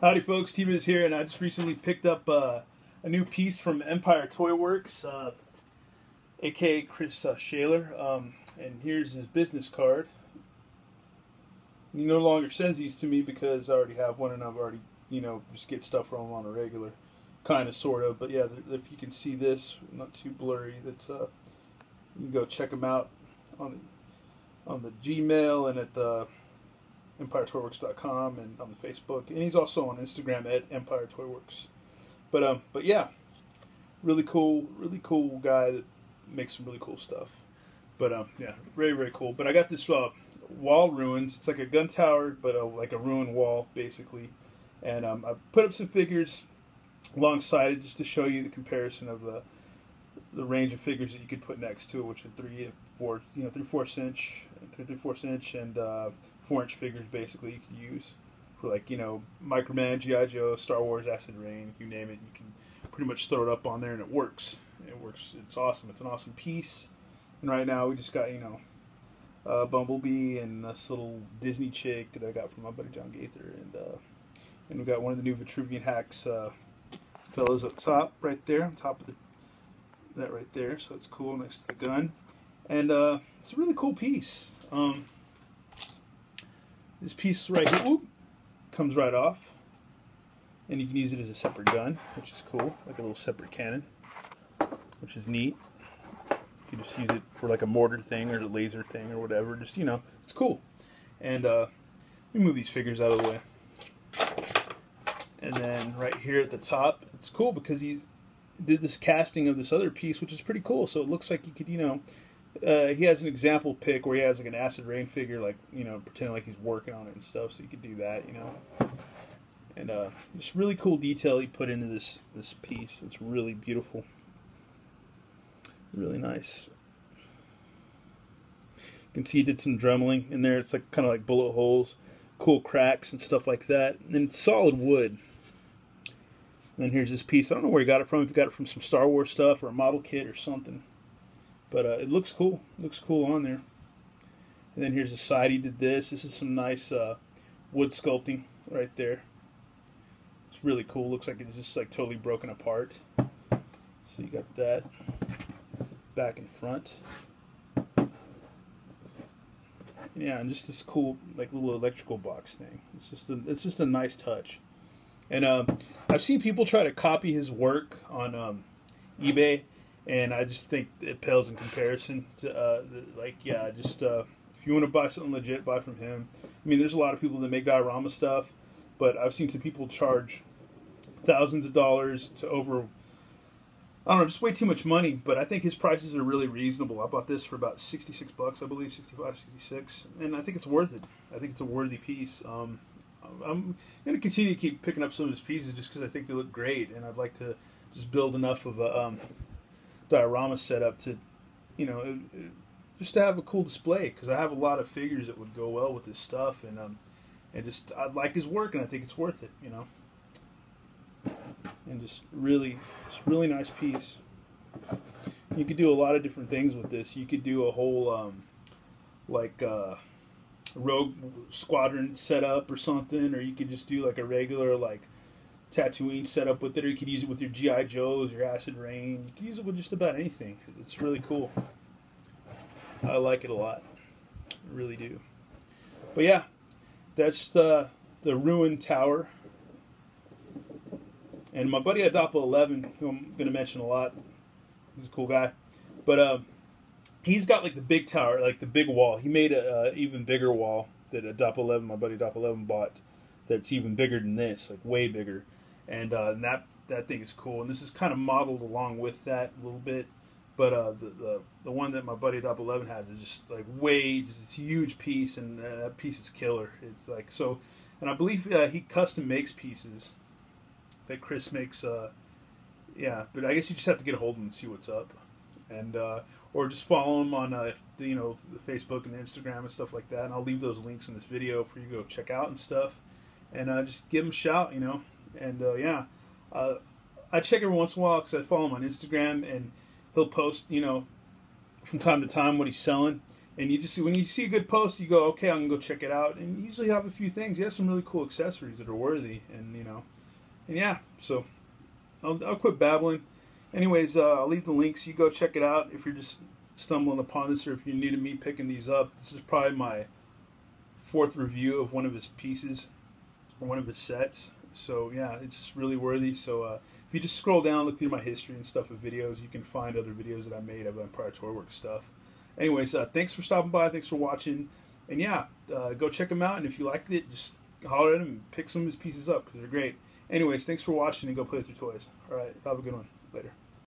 Howdy folks, T-Biz here, and I just recently picked up uh, a new piece from Empire Toy Works, uh, aka Chris uh, Shaler, um, and here's his business card. He no longer sends these to me because I already have one and I've already, you know, just get stuff from him on a regular, kind of, sort of, but yeah, if you can see this, not too blurry, that's, uh, you can go check him out on on the Gmail and at the EmpireToyWorks.com and on Facebook, and he's also on Instagram at Empire Toyworks. But um, but yeah, really cool, really cool guy that makes some really cool stuff. But um, yeah, very very cool. But I got this uh, wall ruins. It's like a gun tower, but a, like a ruined wall basically. And um, I put up some figures alongside it just to show you the comparison of the the range of figures that you could put next to it, which are three, four, you know, three, four inch, three three inch, and uh, four inch figures basically you could use for like you know Microman, GI Joe, Star Wars, Acid Rain, you name it. You can pretty much throw it up on there and it works. It works. It's awesome. It's an awesome piece. And right now we just got you know uh, Bumblebee and this little Disney chick that I got from my buddy John Gaither, and uh, and we got one of the new Vitruvian HACKS uh, fellows up top, right there, on top of the that right there. So it's cool next to the gun, and uh, it's a really cool piece. Um, this piece right here whoop, comes right off. And you can use it as a separate gun, which is cool, like a little separate cannon, which is neat. You can just use it for like a mortar thing or a laser thing or whatever. Just, you know, it's cool. And uh, let me move these figures out of the way. And then right here at the top, it's cool because he did this casting of this other piece, which is pretty cool. So it looks like you could, you know, uh, he has an example pick where he has like an acid rain figure, like you know, pretending like he's working on it and stuff. So you could do that, you know. And uh, just really cool detail he put into this this piece. It's really beautiful, really nice. You can see he did some dremeling in there. It's like kind of like bullet holes, cool cracks and stuff like that. And it's solid wood. And then here's this piece. I don't know where he got it from. If he got it from some Star Wars stuff or a model kit or something. But uh, it looks cool. It looks cool on there. And then here's the side he did this. This is some nice uh, wood sculpting right there. It's really cool. Looks like it's just like totally broken apart. So you got that back and front. Yeah, and just this cool like little electrical box thing. It's just a, it's just a nice touch. And um, I've seen people try to copy his work on um, eBay and I just think it pales in comparison to uh, the, like yeah, just uh, if you want to buy something legit, buy from him. I mean, there's a lot of people that make diorama stuff, but I've seen some people charge thousands of dollars to over. I don't know, just way too much money, but I think his prices are really reasonable. I bought this for about 66 bucks, I believe, 65, 66, and I think it's worth it. I think it's a worthy piece. Um, I'm going to continue to keep picking up some of his pieces just because I think they look great, and I'd like to just build enough of a um, diorama setup to, you know, it, it, just to have a cool display because I have a lot of figures that would go well with this stuff, and um, and just I like his work, and I think it's worth it, you know. And just really, it's really nice piece. You could do a lot of different things with this. You could do a whole um, like uh, rogue squadron setup or something, or you could just do like a regular like Tatooine setup with it, or you could use it with your GI Joes, your Acid Rain. You can use it with just about anything. It's really cool. I like it a lot, I really do. But yeah, that's the the ruined tower. And my buddy Adopo Eleven, who I'm to mention a lot, he's a cool guy. But uh, he's got like the big tower, like the big wall. He made a uh, even bigger wall that Adopo Eleven, my buddy Adopo Eleven, bought. That's even bigger than this, like way bigger and, uh, and that that thing is cool. And this is kind of modeled along with that a little bit. But uh, the, the the one that my buddy Top Eleven has is just like way, just, it's a huge piece, and uh, that piece is killer. It's like so, and I believe uh, he custom makes pieces that Chris makes. Uh, yeah, but I guess you just have to get a hold of him and see what's up, and uh, or just follow him on uh, you know Facebook and Instagram and stuff like that. And I'll leave those links in this video for you to go check out and stuff, and uh, just give him a shout. You know, and uh, yeah, uh, I check every once in a while because I follow him on Instagram, and he'll post, you know, from time to time what he's selling. and you just when you see a good post, you go, okay, I'm gonna go check it out, and usually have a few things. He has some really cool accessories that are worthy, and you know, and yeah, so I'll, I'll quit babbling. Anyways, uh, I'll leave the links. You go check it out if you're just stumbling upon this, or if you needed me picking these up. This is probably my fourth review of one of his pieces, or one of his sets. So yeah, it's just really worthy. So uh, if you just scroll down, look through my history and stuff of videos, you can find other videos that I made of Empire Toy Work stuff anyways, uh, thanks for stopping by. Thanks for watching. And yeah, uh, go check them out. And if you liked it, just holler at him and pick some of his pieces up because they're great. Anyways, thanks for watching and go play with your toys. All right, have a good one. Later.